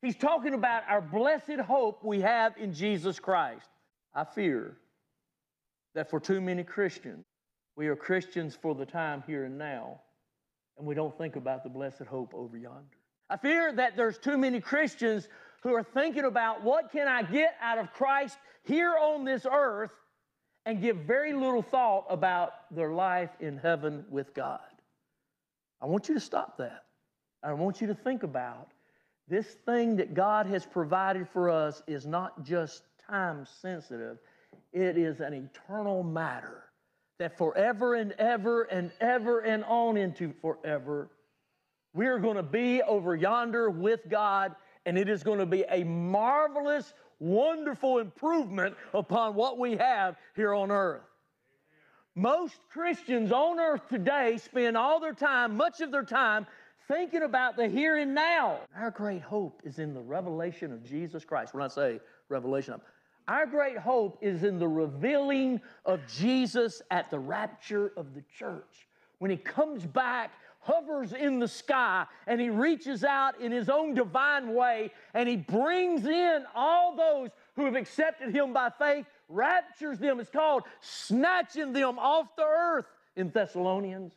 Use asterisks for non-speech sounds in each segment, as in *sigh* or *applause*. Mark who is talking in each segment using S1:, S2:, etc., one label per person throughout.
S1: He's talking about our blessed hope we have in Jesus Christ. I fear that for too many Christians, we are Christians for the time here and now, and we don't think about the blessed hope over yonder. I fear that there's too many Christians who are thinking about what can I get out of Christ here on this earth and give very little thought about their life in heaven with God. I want you to stop that. I want you to think about this thing that God has provided for us is not just time sensitive, it is an eternal matter that forever and ever and ever and on into forever, we're going to be over yonder with God, and it is going to be a marvelous, wonderful improvement upon what we have here on earth. Most Christians on earth today spend all their time, much of their time, thinking about the here and now. Our great hope is in the revelation of Jesus Christ. When I say revelation, our great hope is in the revealing of Jesus at the rapture of the church. When he comes back, hovers in the sky, and he reaches out in his own divine way, and he brings in all those who have accepted him by faith, raptures them. It's called snatching them off the earth in Thessalonians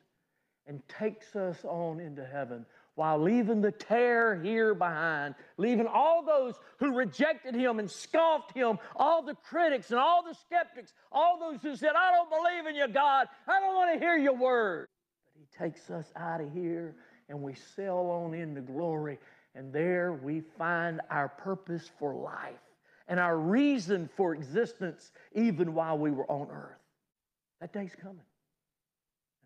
S1: and takes us on into heaven while leaving the tare here behind, leaving all those who rejected him and scoffed him, all the critics and all the skeptics, all those who said, I don't believe in you, God, I don't want to hear your word. But he takes us out of here and we sail on into glory, and there we find our purpose for life and our reason for existence even while we were on earth. That day's coming.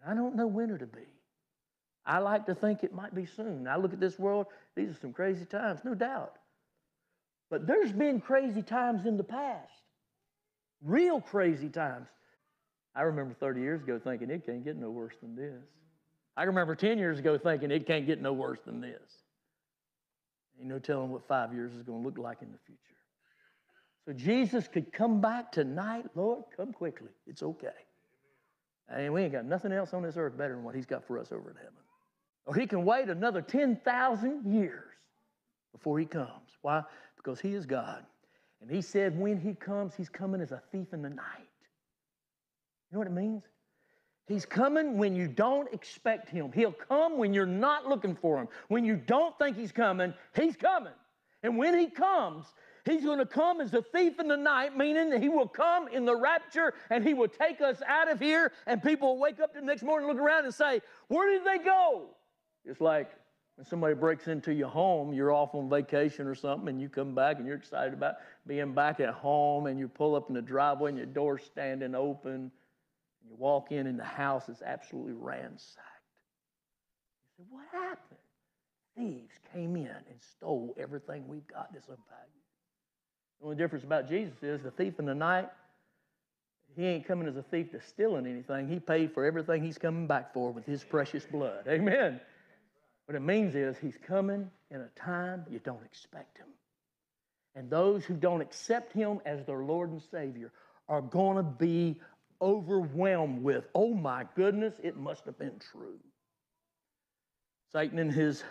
S1: I don't know when it'll be. I like to think it might be soon. I look at this world, these are some crazy times, no doubt. But there's been crazy times in the past, real crazy times. I remember 30 years ago thinking it can't get no worse than this. I remember 10 years ago thinking it can't get no worse than this. Ain't no telling what five years is going to look like in the future. So Jesus could come back tonight. Lord, come quickly. It's okay. And we ain't got nothing else on this earth better than what He's got for us over in heaven. Or he can wait another 10,000 years before he comes. Why? Because he is God. And he said when he comes, he's coming as a thief in the night. You know what it means? He's coming when you don't expect him. He'll come when you're not looking for him. When you don't think he's coming, he's coming. And when he comes, he's going to come as a thief in the night, meaning that he will come in the rapture and he will take us out of here, and people will wake up the next morning, look around, and say, Where did they go? It's like when somebody breaks into your home, you're off on vacation or something, and you come back and you're excited about being back at home, and you pull up in the driveway and your door's standing open, and you walk in and the house is absolutely ransacked. You say, What happened? Thieves came in and stole everything we've got that's of value. The only difference about Jesus is the thief in the night, he ain't coming as a thief to stealing anything. He paid for everything he's coming back for with his precious blood. Amen. What it means is he's coming in a time you don't expect him. And those who don't accept him as their Lord and Savior are going to be overwhelmed with, oh my goodness, it must have been true. Satan and his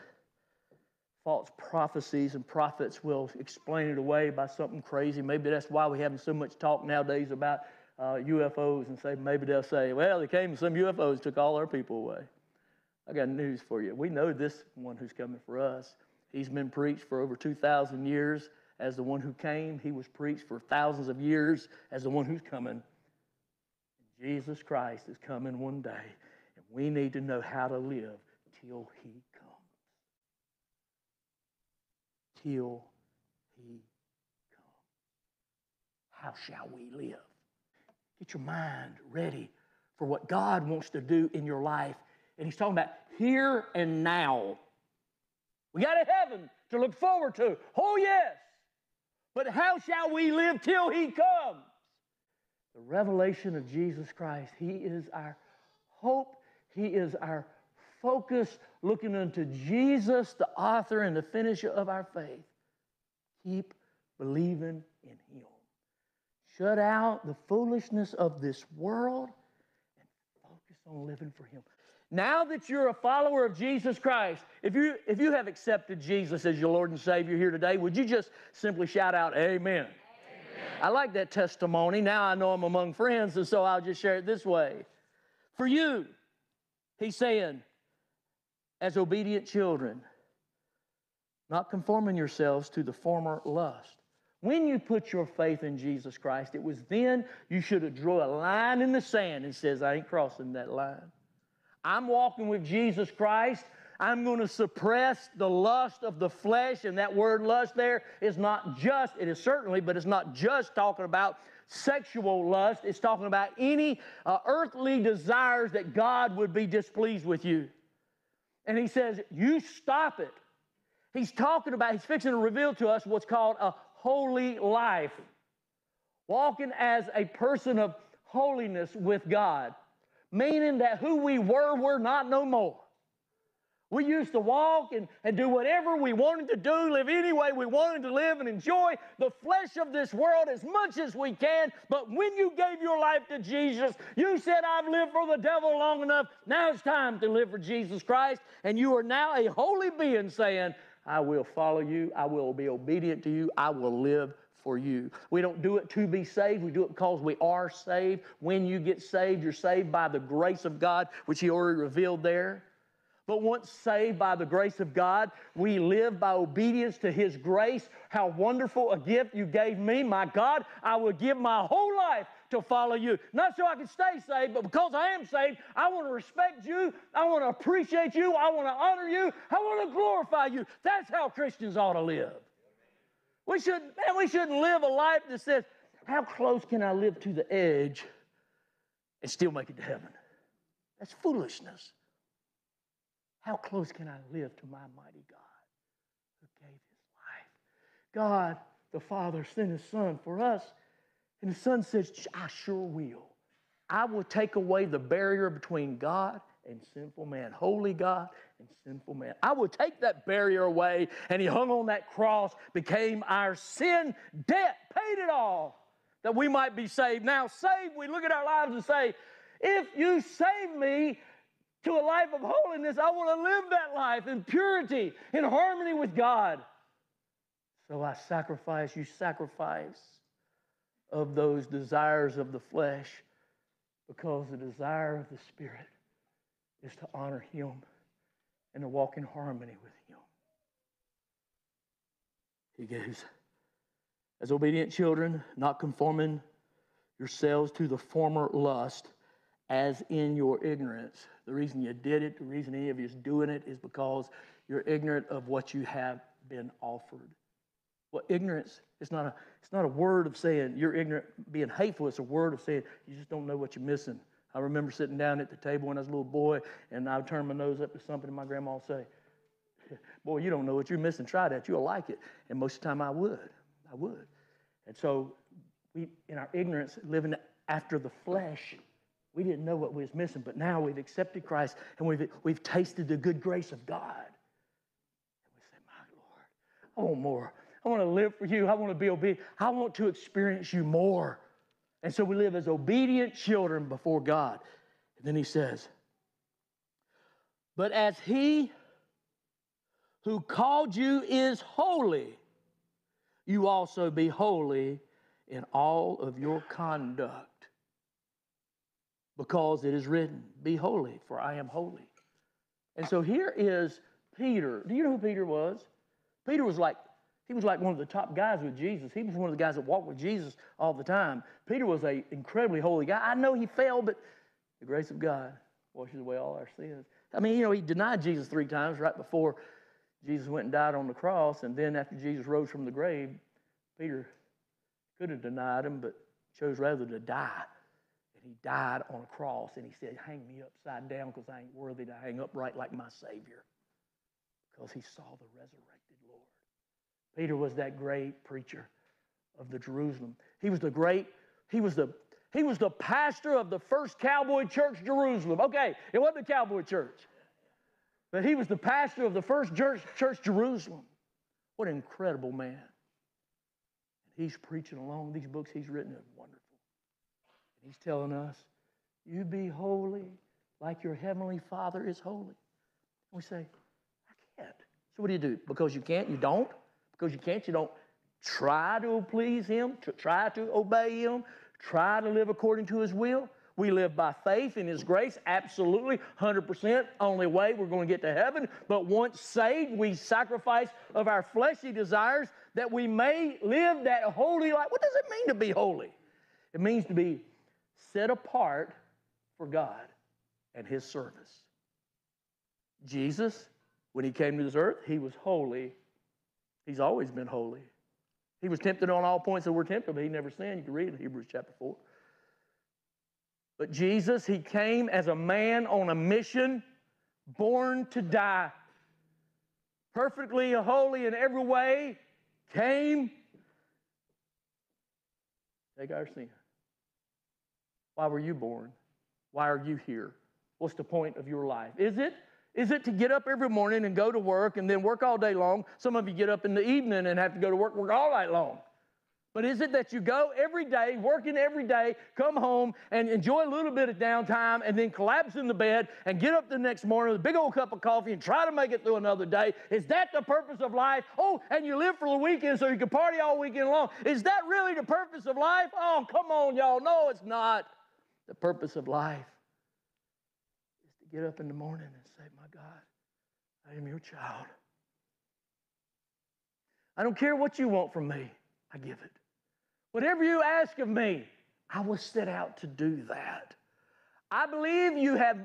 S1: false prophecies and prophets will explain it away by something crazy. Maybe that's why we're having so much talk nowadays about uh, UFOs and say, maybe they'll say, well, they came, some UFOs took all our people away. I got news for you. We know this one who's coming for us. He's been preached for over 2,000 years as the one who came. He was preached for thousands of years as the one who's coming. Jesus Christ is coming one day, and we need to know how to live till he Till he comes. How shall we live? Get your mind ready for what God wants to do in your life and he's talking about here and now. We got a heaven to look forward to. Oh, yes. But how shall we live till he comes? The revelation of Jesus Christ. He is our hope. He is our focus, looking unto Jesus, the author and the finisher of our faith. Keep believing in him. Shut out the foolishness of this world and focus on living for him. Now that you're a follower of Jesus Christ, if you, if you have accepted Jesus as your Lord and Savior here today, would you just simply shout out, Amen? Amen. I like that testimony. Now I know I'm among friends, and so I'll just share it this way. For you, he's saying, as obedient children, not conforming yourselves to the former lust. When you put your faith in Jesus Christ, it was then you should have drew a line in the sand and says, I ain't crossing that line. I'm walking with Jesus Christ. I'm going to suppress the lust of the flesh. And that word lust there is not just, it is certainly, but it's not just talking about sexual lust. It's talking about any uh, earthly desires that God would be displeased with you. And he says, You stop it. He's talking about, he's fixing to reveal to us what's called a holy life. Walking as a person of holiness with God meaning that who we were, we're not no more. We used to walk and, and do whatever we wanted to do, live any way we wanted to live, and enjoy the flesh of this world as much as we can. But when you gave your life to Jesus, you said, I've lived for the devil long enough. Now it's time to live for Jesus Christ. And you are now a holy being saying, I will follow you. I will be obedient to you. I will live for you. We don't do it to be saved. We do it because we are saved. When you get saved, you're saved by the grace of God, which He already revealed there. But once saved by the grace of God, we live by obedience to His grace. How wonderful a gift you gave me. My God, I will give my whole life to follow you. Not so I can stay saved, but because I am saved, I want to respect you. I want to appreciate you. I want to honor you. I want to glorify you. That's how Christians ought to live. We shouldn't, man, we shouldn't live a life that says, how close can I live to the edge and still make it to heaven? That's foolishness. How close can I live to my mighty God who gave his life? God, the Father, sent his Son for us, and the Son says, I sure will. I will take away the barrier between God and sinful man, holy God and sinful man. I will take that barrier away, and he hung on that cross, became our sin debt, paid it all, that we might be saved. Now, saved, we look at our lives and say, if you save me to a life of holiness, I want to live that life in purity, in harmony with God. So I sacrifice, you sacrifice of those desires of the flesh because the desire of the Spirit is to honor Him and to walk in harmony with Him. He goes, as obedient children, not conforming yourselves to the former lust, as in your ignorance. The reason you did it, the reason any of you is doing it, is because you're ignorant of what you have been offered. Well, ignorance is not a, it's not a word of saying you're ignorant, being hateful. It's a word of saying you just don't know what you're missing. I remember sitting down at the table when I was a little boy, and I would turn my nose up to something, and my grandma would say, *laughs* Boy, you don't know what you're missing. Try that. You'll like it. And most of the time I would. I would. And so we, in our ignorance, living after the flesh, we didn't know what we was missing. But now we've accepted Christ and we've, we've tasted the good grace of God. And we say, My Lord, I want more. I want to live for you. I want to be obedient. I want to experience you more. And so we live as obedient children before God. And then he says, But as he who called you is holy, you also be holy in all of your conduct. Because it is written, Be holy, for I am holy. And so here is Peter. Do you know who Peter was? Peter was like he was like one of the top guys with Jesus. He was one of the guys that walked with Jesus all the time. Peter was an incredibly holy guy. I know he fell, but the grace of God washes away all our sins. I mean, you know, he denied Jesus three times right before Jesus went and died on the cross. And then after Jesus rose from the grave, Peter could have denied him, but chose rather to die. He died on a cross. And he said, Hang me upside down because I ain't worthy to hang upright like my Savior. Because he saw the resurrected Lord. Peter was that great preacher of the Jerusalem. He was the great, he was the he was the pastor of the first cowboy church Jerusalem. Okay, it wasn't a cowboy church. But he was the pastor of the first church, church Jerusalem. What an incredible man. He's preaching along. These books he's written are wonderful. He's telling us, you be holy like your heavenly Father is holy. We say, I can't. So what do you do? Because you can't, you don't? Because you can't, you don't try to please Him, to try to obey Him, try to live according to His will? We live by faith in His grace, absolutely, 100%. Only way we're going to get to heaven. But once saved, we sacrifice of our fleshly desires that we may live that holy life. What does it mean to be holy? It means to be set apart for God and His service. Jesus, when He came to this earth, He was holy. He's always been holy. He was tempted on all points that were tempted, but He never sinned. You can read in Hebrews chapter 4. But Jesus, He came as a man on a mission, born to die. Perfectly holy in every way, came, take our sin. Why were you born? Why are you here? What's the point of your life? Is it is it to get up every morning and go to work and then work all day long? Some of you get up in the evening and have to go to work, work all night long. But is it that you go every day, working every day, come home and enjoy a little bit of downtime and then collapse in the bed and get up the next morning with a big old cup of coffee and try to make it through another day? Is that the purpose of life? Oh, and you live for the weekend so you can party all weekend long. Is that really the purpose of life? Oh, come on, y'all. No, it's not. The purpose of life is to get up in the morning and say, My God, I am your child. I don't care what you want from me, I give it. Whatever you ask of me, I will set out to do that. I believe you have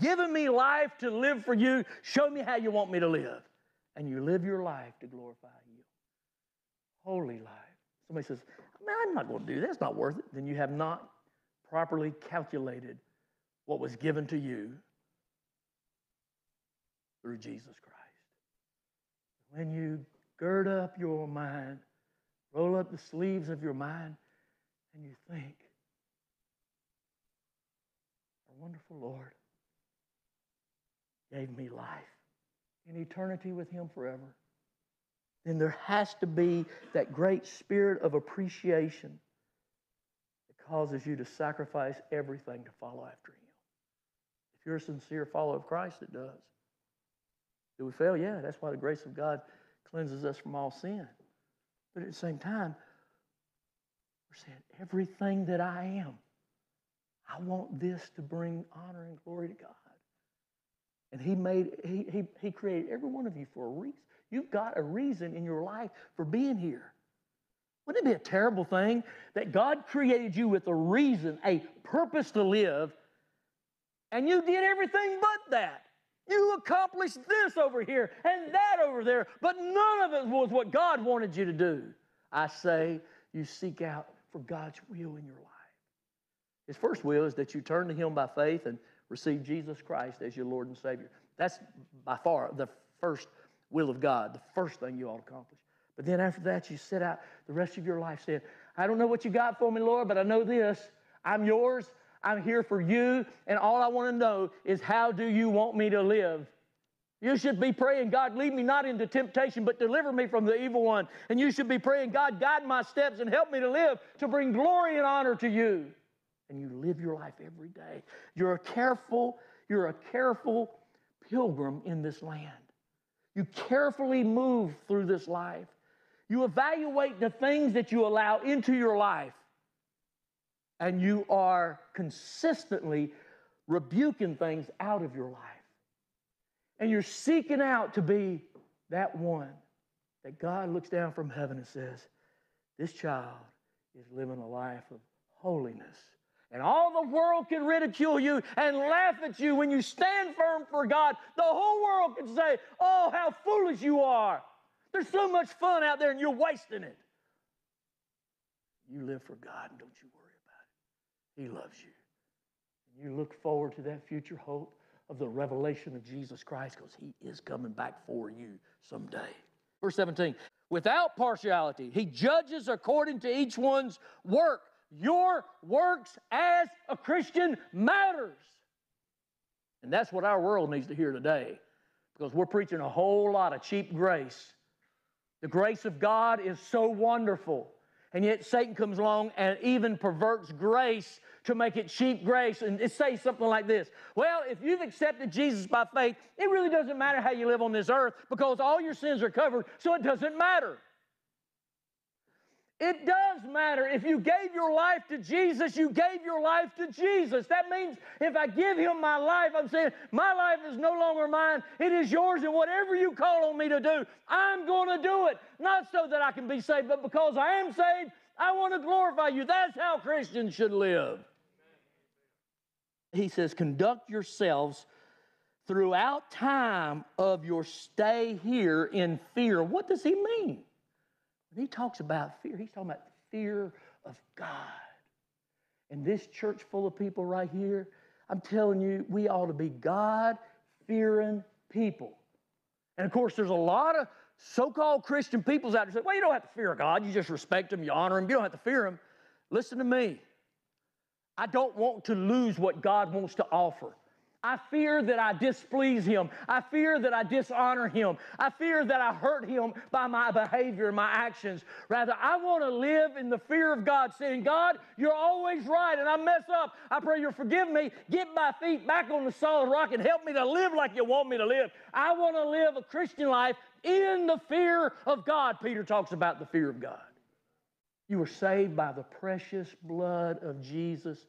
S1: given me life to live for you. Show me how you want me to live. And you live your life to glorify you. Holy life. Somebody says, Man, I'm not going to do that. It's not worth it. Then you have not properly calculated what was given to you through Jesus Christ. When you gird up your mind Roll up the sleeves of your mind and you think, our wonderful Lord gave me life in eternity with Him forever. Then there has to be that great spirit of appreciation causes you to sacrifice everything to follow after Him. If you're a sincere follower of Christ, it does. Do we fail? Yeah, that's why the grace of God cleanses us from all sin. But at the same time, we're saying everything that I am, I want this to bring honor and glory to God. And He made, He, he, he created every one of you for a reason. You've got a reason in your life for being here. Wouldn't it be a terrible thing that God created you with a reason, a purpose to live, and you did everything but that? You accomplished this over here and that over there, but none of it was what God wanted you to do. I say you seek out for God's will in your life. His first will is that you turn to Him by faith and receive Jesus Christ as your Lord and Savior. That's by far the first will of God, the first thing you ought to accomplish. But then after that, you sit out the rest of your life saying, I don't know what you got for me, Lord, but I know this. I'm yours. I'm here for you, and all I want to know is how do you want me to live? You should be praying, God, lead me not into temptation, but deliver me from the evil one. And you should be praying, God, guide my steps and help me to live to bring glory and honor to you. And you live your life every day. You're a careful, you're a careful pilgrim in this land. You carefully move through this life. You evaluate the things that you allow into your life and you are consistently rebuking things out of your life. And you're seeking out to be that one that God looks down from heaven and says, This child is living a life of holiness. And all the world can ridicule you and laugh at you when you stand firm for God. The whole world can say, Oh, how foolish you are. There's so much fun out there and you're wasting it. You live for God, and don't you worry. About it. He loves you. And you look forward to that future hope of the revelation of Jesus Christ because he is coming back for you someday. Verse 17, without partiality, he judges according to each one's work. Your works as a Christian matters. And that's what our world needs to hear today because we're preaching a whole lot of cheap grace. The grace of God is so wonderful. And yet Satan comes along and even perverts grace to make it cheap grace and it says something like this Well, if you've accepted Jesus by faith, it really doesn't matter how you live on this earth because all your sins are covered, so it doesn't matter. It does matter. If you gave your life to Jesus, you gave your life to Jesus. That means if I give Him my life, I'm saying, My life is no longer mine, it is yours, and whatever you call on me to do, I'm going to do it. Not so that I can be saved, but because I am saved, I want to glorify you. That's how Christians should live. He says, Conduct yourselves throughout time of your stay here in fear. What does he mean? He talks about fear, he's talking about fear of God. And this church full of people right here, I'm telling you, we ought to be God fearing people. And of course, there's a lot of so called Christian peoples out there say, well, you don't have to fear God. You just respect Him, you honor Him, you don't have to fear Him. Listen to me. I don't want to lose what God wants to offer. I fear that I displease him. I fear that I dishonor him. I fear that I hurt him by my behavior and my actions. Rather, I want to live in the fear of God, saying, God, you're always right, and I mess up. I pray you'll forgive me. Get my feet back on the solid rock and help me to live like you want me to live. I want to live a Christian life in the fear of God. Peter talks about the fear of God. You were saved by the precious blood of Jesus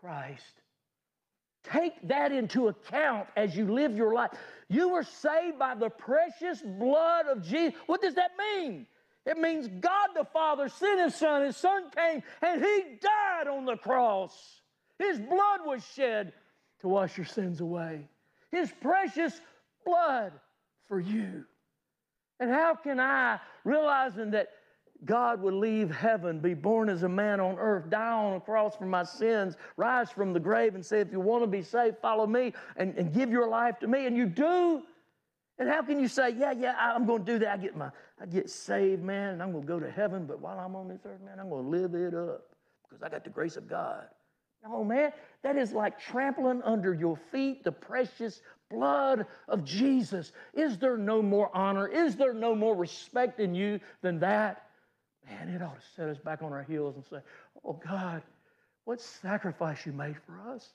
S1: Christ. Take that into account as you live your life. You were saved by the precious blood of Jesus. What does that mean? It means God the Father sent His Son. His Son came and He died on the cross. His blood was shed to wash your sins away. His precious blood for you. And how can I, realizing that God would leave heaven, be born as a man on earth, die on a cross for my sins, rise from the grave, and say, If you want to be saved, follow me and, and give your life to me. And you do. And how can you say, Yeah, yeah, I'm going to do that? I get, my, I get saved, man, and I'm going to go to heaven, but while I'm on this earth, man, I'm going to live it up because I got the grace of God. No, man, that is like trampling under your feet the precious blood of Jesus. Is there no more honor? Is there no more respect in you than that? Man, it ought to set us back on our heels and say, Oh God, what sacrifice you made for us.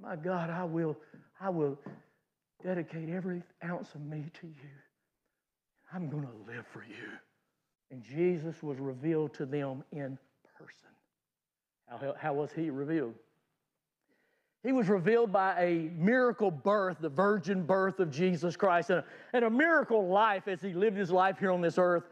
S1: My God, I will, I will dedicate every ounce of me to you. I'm going to live for you. And Jesus was revealed to them in person. How, how was he revealed? He was revealed by a miracle birth, the virgin birth of Jesus Christ, and a, and a miracle life as he lived his life here on this earth.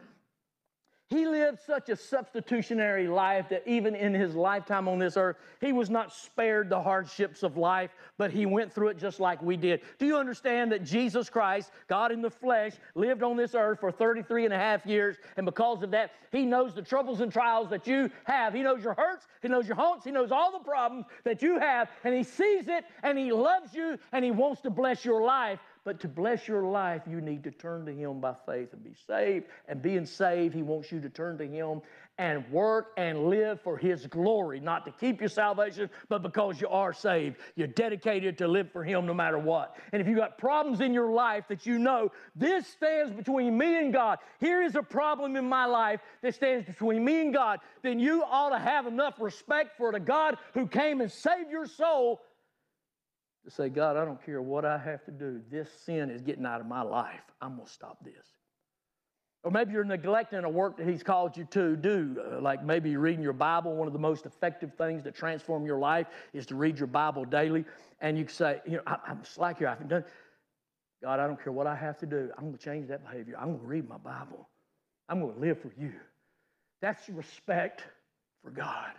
S1: He lived such a substitutionary life that even in his lifetime on this earth, he was not spared the hardships of life, but he went through it just like we did. Do you understand that Jesus Christ, God in the flesh, lived on this earth for 33 and a half years, and because of that, he knows the troubles and trials that you have. He knows your hurts, he knows your haunts, he knows all the problems that you have, and he sees it, and he loves you, and he wants to bless your life. But to bless your life, you need to turn to Him by faith and be saved. And being saved, He wants you to turn to Him and work and live for His glory, not to keep your salvation, but because you are saved. You're dedicated to live for Him no matter what. And if you've got problems in your life that you know this stands between me and God, here is a problem in my life that stands between me and God, then you ought to have enough respect for the God who came and saved your soul to say, God, I don't care what I have to do. This sin is getting out of my life. I'm going to stop this. Or maybe you're neglecting a work that He's called you to do, uh, like maybe reading your Bible. One of the most effective things to transform your life is to read your Bible daily. And you can say, you know, I, am slack here. I haven't done. God, I don't care what I have to do. I'm going to change that behavior. I'm going to read my Bible. I'm going to live for you. That's respect for God.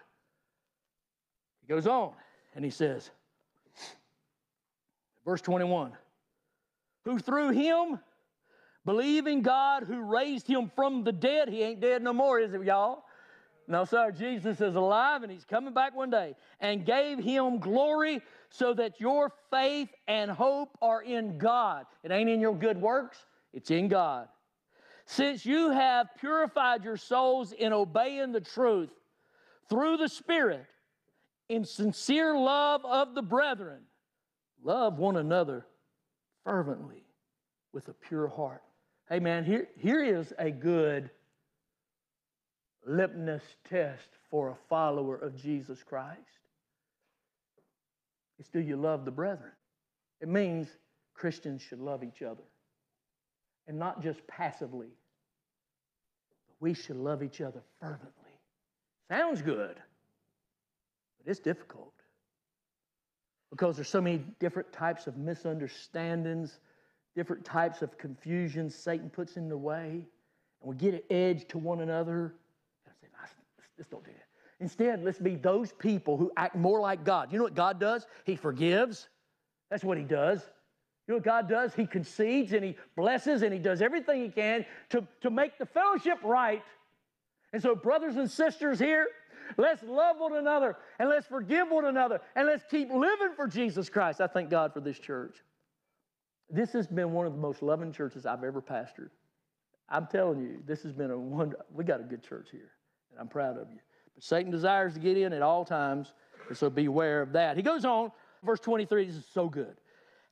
S1: He goes on and he says, Verse 21 Who through him, believing God who raised him from the dead, he ain't dead no more, is it, y'all? No, sir. Jesus is alive and he's coming back one day and gave him glory so that your faith and hope are in God. It ain't in your good works, it's in God. Since you have purified your souls in obeying the truth through the Spirit, in sincere love of the brethren, Love one another fervently with a pure heart. Hey, man, here, here is a good litmus test for a follower of Jesus Christ is do you love the brethren? It means Christians should love each other and not just passively, but we should love each other fervently. Sounds good, but it's difficult because there's so many different types of misunderstandings, different types of confusion Satan puts in the way, and we get an edge to one another. I Say, let's don't do that. Instead, let's be those people who act more like God. You know what God does? He forgives. That's what He does. You know what God does? He concedes and He blesses and He does everything He can to, to make the fellowship right. And so, brothers and sisters here, let's love one another and let's forgive one another and let's keep living for Jesus Christ. I thank God for this church. This has been one of the most loving churches I've ever pastored. I'm telling you, this has been a wonder. We got a good church here, and I'm proud of you. But Satan desires to get in at all times, and so beware of that. He goes on, verse 23, this is so good.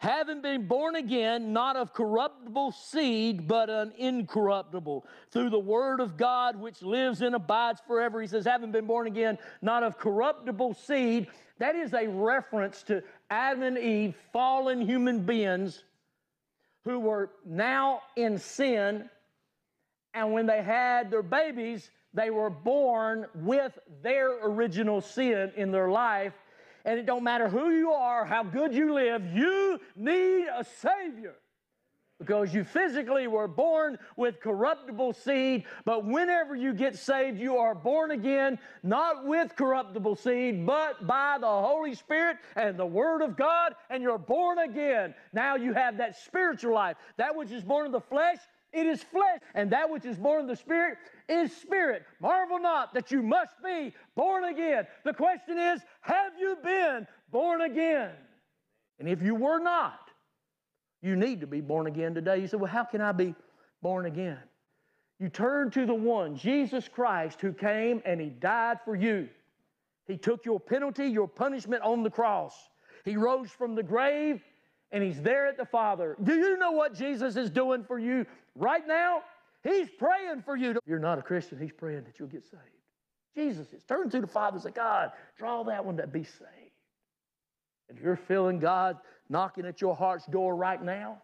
S1: Having been born again, not of corruptible seed, but an incorruptible, through the word of God which lives and abides forever. He says, having been born again, not of corruptible seed. That is a reference to Adam and Eve, fallen human beings who were now in sin. And when they had their babies, they were born with their original sin in their life. And it don't matter who you are, how good you live, you need a Savior. Because you physically were born with corruptible seed, but whenever you get saved, you are born again, not with corruptible seed, but by the Holy Spirit and the Word of God, and you're born again. Now you have that spiritual life. That which is born of the flesh it is flesh, and that which is born of the Spirit is spirit. Marvel not that you must be born again. The question is, have you been born again? And if you were not, you need to be born again today. You say, well, how can I be born again? You turn to the one, Jesus Christ, who came and he died for you. He took your penalty, your punishment on the cross. He rose from the grave and he's there at the Father. Do you know what Jesus is doing for you right now? He's praying for you. To, if you're not a Christian, he's praying that you'll get saved. Jesus is. Turn to the Father and say, God, draw that one to be saved. And if you're feeling God knocking at your heart's door right now,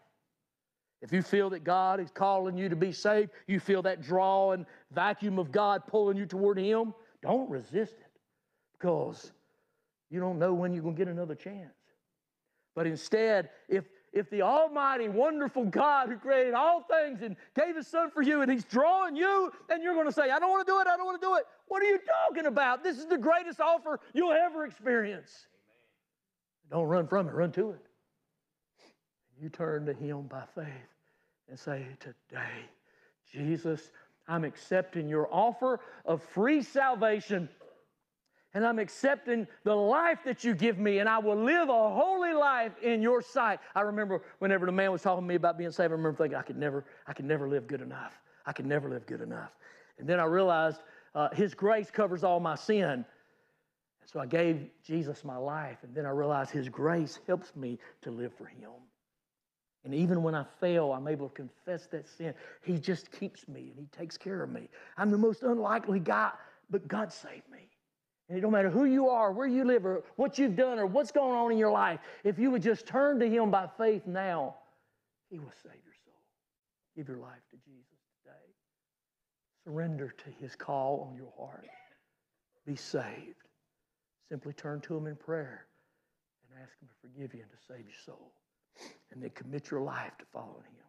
S1: if you feel that God is calling you to be saved, you feel that draw and vacuum of God pulling you toward Him, don't resist it because you don't know when you're going to get another chance. But instead, if, if the almighty, wonderful God who created all things and gave his son for you and he's drawing you, and you're going to say, I don't want to do it, I don't want to do it. What are you talking about? This is the greatest offer you'll ever experience. Amen. Don't run from it, run to it. You turn to him by faith and say, Today, Jesus, I'm accepting your offer of free salvation and I'm accepting the life that you give me, and I will live a holy life in your sight. I remember whenever the man was talking to me about being saved, I remember thinking, I could never, I could never live good enough. I could never live good enough. And then I realized uh, His grace covers all my sin. So I gave Jesus my life, and then I realized His grace helps me to live for Him. And even when I fail, I'm able to confess that sin. He just keeps me and He takes care of me. I'm the most unlikely guy, but God saved me. And it don't matter who you are, where you live, or what you've done, or what's going on in your life. If you would just turn to Him by faith now, He will save your soul. Give your life to Jesus today. Surrender to His call on your heart. Be saved. Simply turn to Him in prayer and ask Him to forgive you and to save your soul. And then commit your life to following Him.